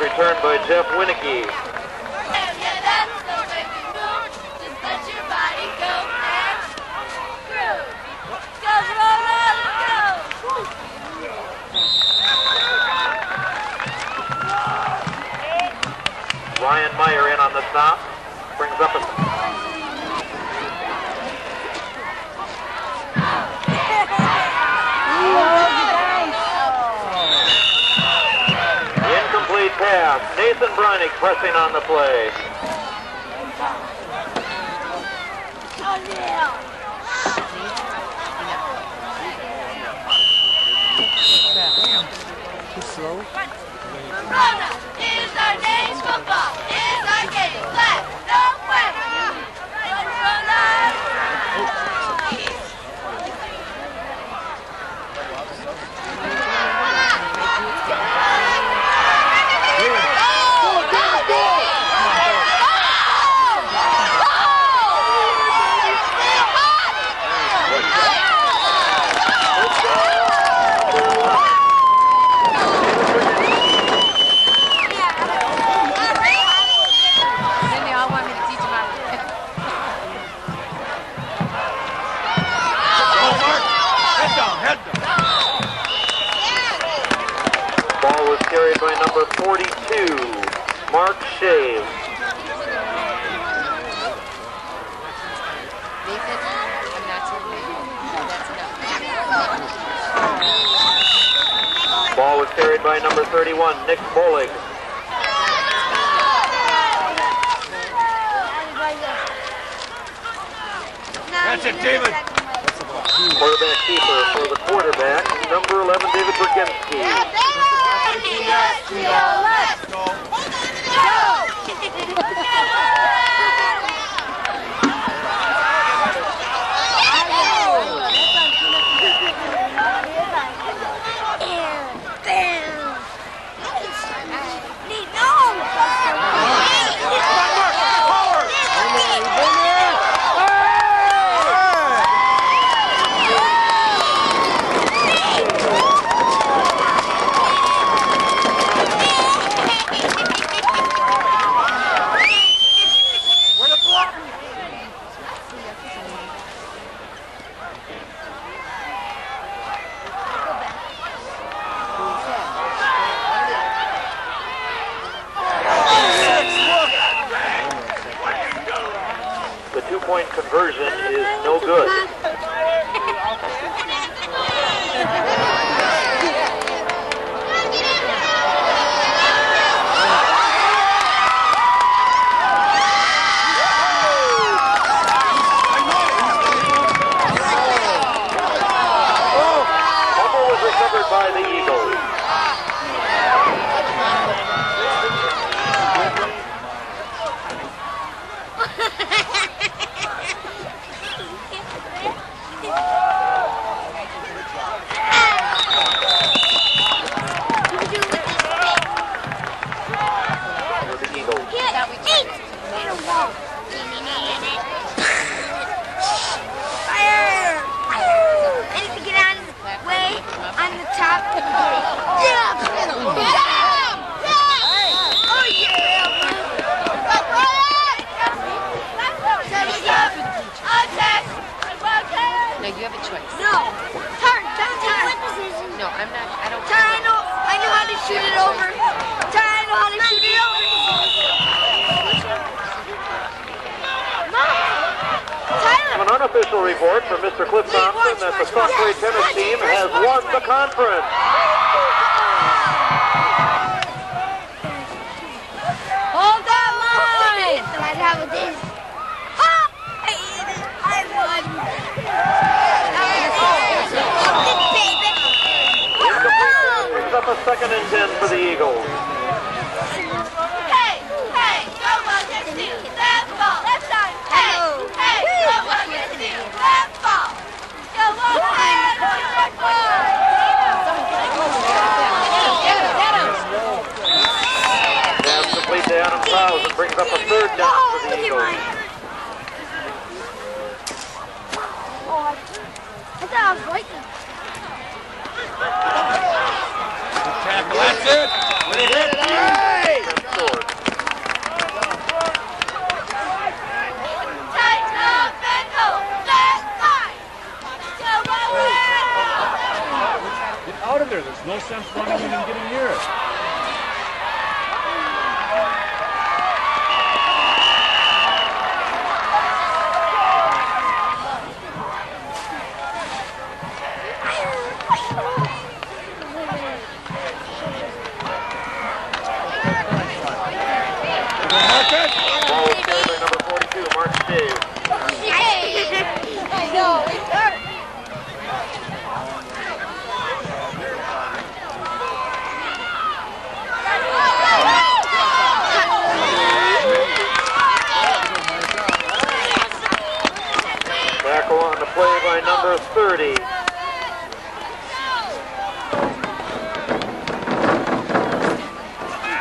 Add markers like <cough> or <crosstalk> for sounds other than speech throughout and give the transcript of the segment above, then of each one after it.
return by Jeff Winicky. Ryan Meyer in on the stop. Brings up a pass. Nathan Breinig pressing on the play. Too slow? Verona is our name. Football is our enough. Ball was carried by number 31, Nick Bolig. That's it, David. Quarterback keeper for the quarterback, number 11, David go! go! Two-point conversion is no good. <laughs> Fumble was recovered by the Eagles. For the Eagles. Fire! And if you get on the way, on the top, yeah! Oh yeah! Attack! No, you have a choice. No! Turn! Turn! No, I'm not. I don't. Turn! I know, I know how to shoot it over. Turn! I know how to shoot it over. An unofficial report from Mr. Cliff Thompson that the Stockbridge tennis team has won the conference. Hold that line! I'd have this. I ate it. I won. Picks up a second and ten for the Eagles. good no, for look At mine. Oh, I, I thought I was right there. Good tackle, that's it. When it hit, right. scored. Get out of there. There's no sense running and getting near it.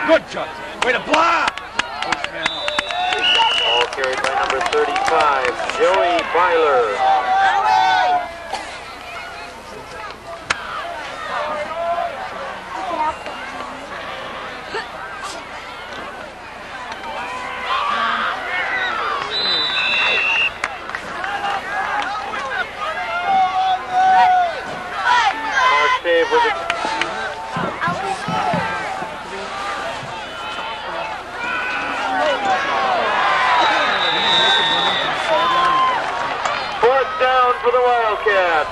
Good, Chuck. Way to block. Ball carried by number 35, Joey Byler. For the Wildcats.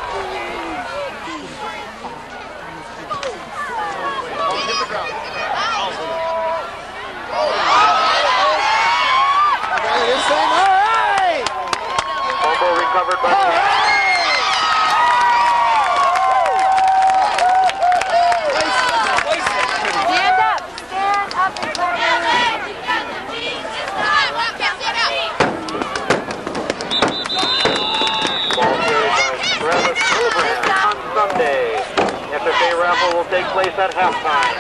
Fumble recovered by Stand up. Stand up and play. ball carried by Travis Abraham on Sunday. FFA will take place at halftime.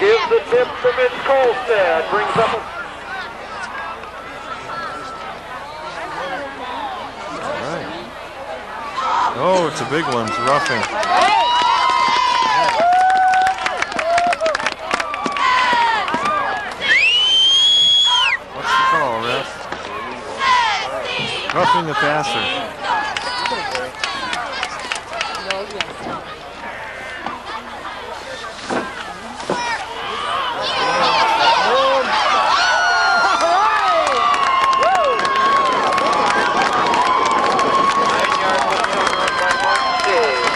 Gives the tip to Mitch Colstead. Brings up a Oh, it's a big one. It's roughing. Roughing the passer. nine-yard touchdown run by Mark Dave.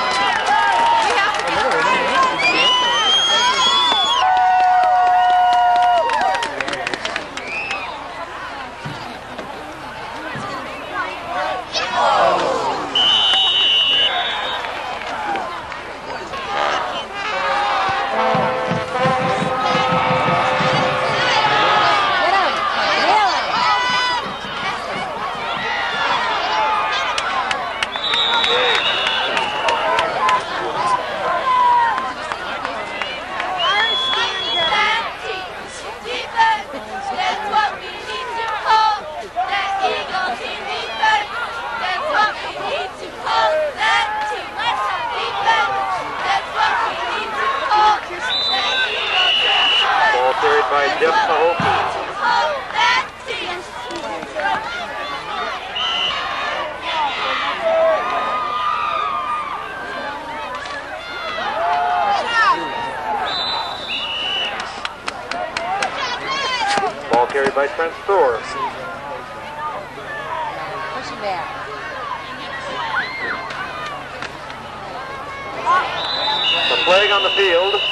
That's what we need to hold. That Eagle team defense. That's what we need to hold. That team defense. That's what we need to hold. That Eagle team defense. Ball carried by Jeff Cahoki. Hold that team. Ball carried by Trent back. The flag on the field.